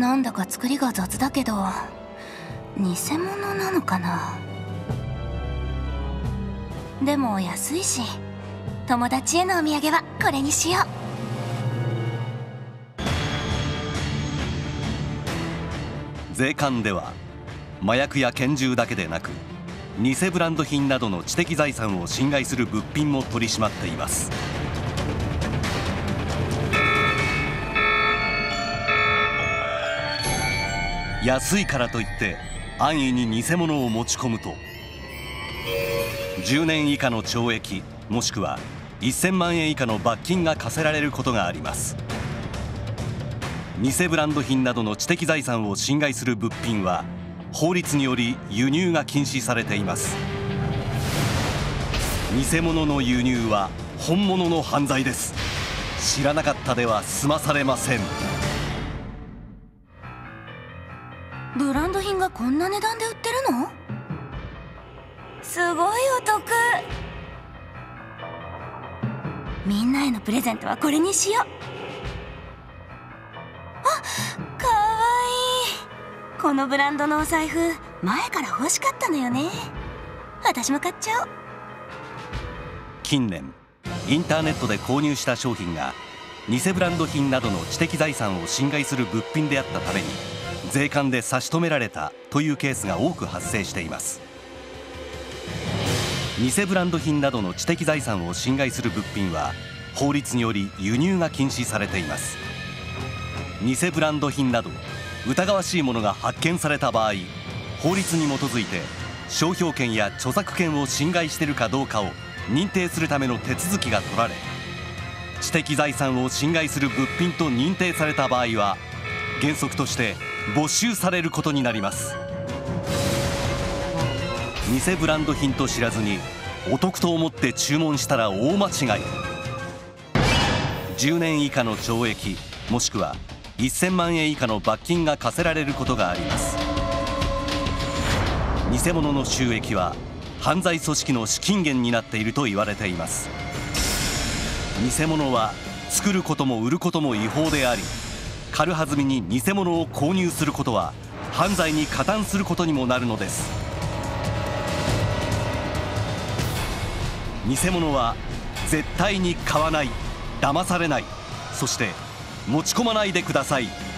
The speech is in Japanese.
なんだか作りが雑だけど偽物なのかな？でも安いし友達へのお土産はこれにしよう。税関では麻薬や拳銃だけでなく偽ブランド品などの知的財産を侵害する物品も取り締まっています。安いからといって安易に偽物を持ち込むと。10年以下の懲役もしくは1000万円以下の罰金が課せられることがあります。偽ブランド品などの知的財産を侵害する物品は法律により輸入が禁止されています。偽物の輸入は本物の犯罪です。知らなかったでは済まされません。ブランド品がこんな値段で売ってるの？すごいお得。みんなへのプレゼントはこれにしよう。あかわいい。このブランドのお財布前から欲しかったのよね。私も買っちゃおう。近年インターネットで購入した商品が偽ブランド品などの知的財産を侵害する物品であったために税関で差し止められたというケースが多く発生しています。偽ブランド品などの知的財産を侵害する物品は法律により輸入が禁止されています。偽ブランド品など疑わしいものが発見された場合法律に基づいて商標権や著作権を侵害しているかどうかを認定するための手続きが取られ知的財産を侵害する物品と認定された場合は原則として没収されることになります。偽ブランド品と知らずにお得と思って注文したら大間違い。10年以下の懲役もしくは1000万円以下の罰金が課せられることがあります。偽物の収益は犯罪組織の資金源になっていると言われています。偽物は作ることも売ることも違法であり軽はずみに偽物を購入することは犯罪に加担することにもなるのです。偽物は絶対に買わない騙されないそして持ち込まないでください。